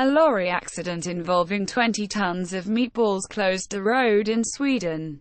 A lorry accident involving 20 tons of meatballs closed the road in Sweden.